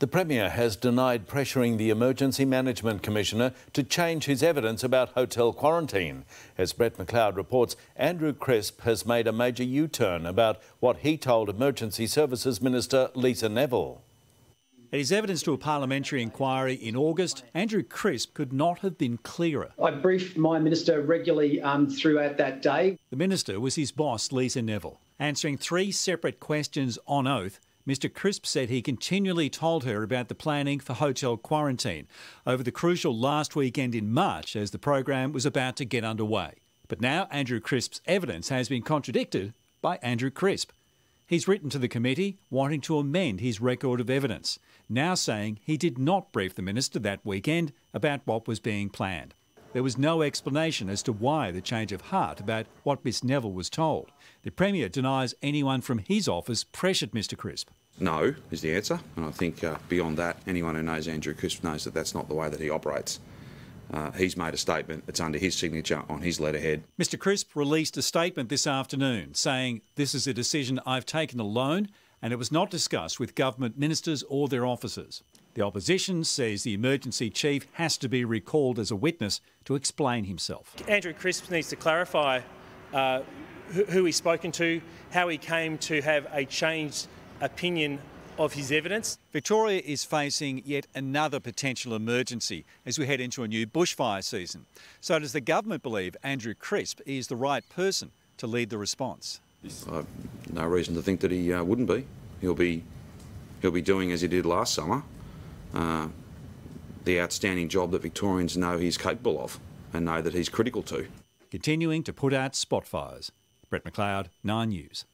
The Premier has denied pressuring the Emergency Management Commissioner to change his evidence about hotel quarantine. As Brett McLeod reports, Andrew Crisp has made a major U turn about what he told Emergency Services Minister Lisa Neville. At his evidence to a parliamentary inquiry in August, Andrew Crisp could not have been clearer. I briefed my minister regularly um, throughout that day. The minister was his boss, Lisa Neville. Answering three separate questions on oath, Mr. Crisp said he continually told her about the planning for hotel quarantine over the crucial last weekend in March as the program was about to get underway. But now Andrew Crisp's evidence has been contradicted by Andrew Crisp. He's written to the committee wanting to amend his record of evidence, now saying he did not brief the minister that weekend about what was being planned. There was no explanation as to why the change of heart about what Miss Neville was told. The Premier denies anyone from his office pressured Mr Crisp. No is the answer, and I think uh, beyond that, anyone who knows Andrew Crisp knows that that's not the way that he operates. Uh, he's made a statement, it's under his signature on his letterhead. Mr Crisp released a statement this afternoon saying, This is a decision I've taken alone and it was not discussed with government ministers or their officers. The opposition says the emergency chief has to be recalled as a witness to explain himself. Andrew Crisp needs to clarify uh, who he's spoken to, how he came to have a changed opinion of his evidence. Victoria is facing yet another potential emergency as we head into a new bushfire season. So, does the government believe Andrew Crisp is the right person to lead the response? I've no reason to think that he uh, wouldn't be. He'll be he'll be doing as he did last summer, uh, the outstanding job that Victorians know he's capable of and know that he's critical to. Continuing to put out spot fires. Brett McLeod, Nine News.